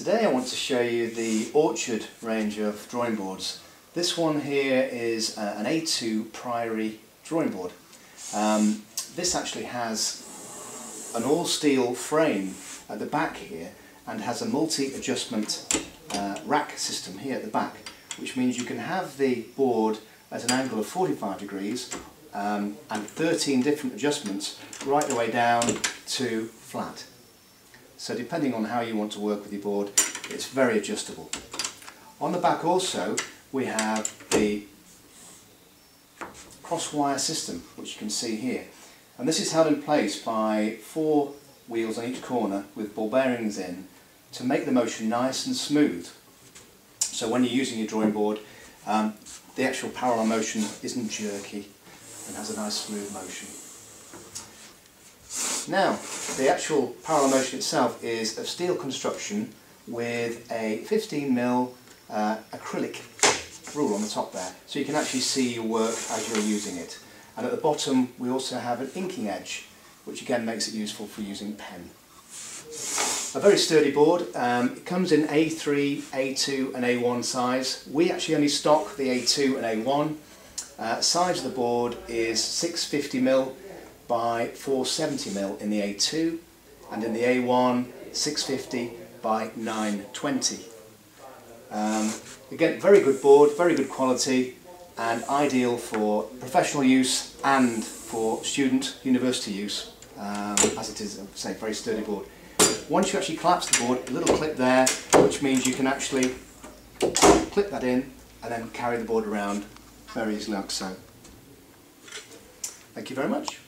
Today I want to show you the Orchard range of drawing boards. This one here is uh, an A2 Priory drawing board. Um, this actually has an all steel frame at the back here and has a multi-adjustment uh, rack system here at the back which means you can have the board at an angle of 45 degrees um, and 13 different adjustments right the way down to flat. So depending on how you want to work with your board, it's very adjustable. On the back also, we have the crosswire system, which you can see here. And this is held in place by four wheels on each corner with ball bearings in to make the motion nice and smooth. So when you're using your drawing board, um, the actual parallel motion isn't jerky and has a nice smooth motion. Now, the actual parallel motion itself is of steel construction with a 15mm uh, acrylic rule on the top there, so you can actually see your work as you're using it. And at the bottom we also have an inking edge, which again makes it useful for using pen. A very sturdy board, um, it comes in A3, A2 and A1 size. We actually only stock the A2 and A1. Uh, size of the board is 650mm by 470mm in the A2 and in the A1 650 by 920. Um, again, very good board, very good quality and ideal for professional use and for student university use um, as it is, say, very sturdy board. Once you actually collapse the board, a little clip there which means you can actually clip that in and then carry the board around very easily like so. Thank you very much.